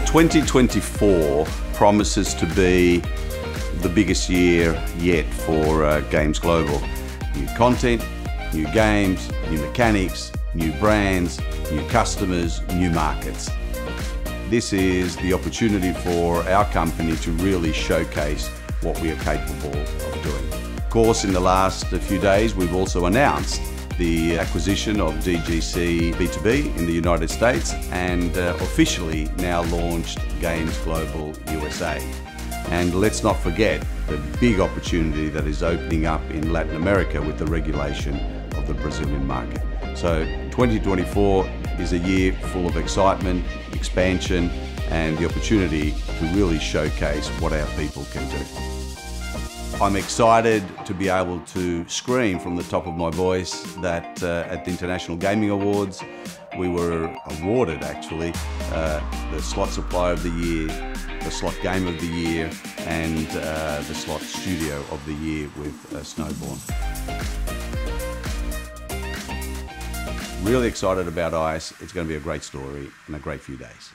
2024 promises to be the biggest year yet for uh, Games Global. New content, new games, new mechanics, new brands, new customers, new markets. This is the opportunity for our company to really showcase what we are capable of doing. Of course, in the last few days, we've also announced the acquisition of DGC B2B in the United States and uh, officially now launched Games Global USA. And let's not forget the big opportunity that is opening up in Latin America with the regulation of the Brazilian market. So 2024 is a year full of excitement, expansion, and the opportunity to really showcase what our people can do. I'm excited to be able to scream from the top of my voice that uh, at the International Gaming Awards we were awarded actually uh, the Slot Supplier of the Year, the Slot Game of the Year and uh, the Slot Studio of the Year with uh, Snowborn. Really excited about ICE. It's going to be a great story and a great few days.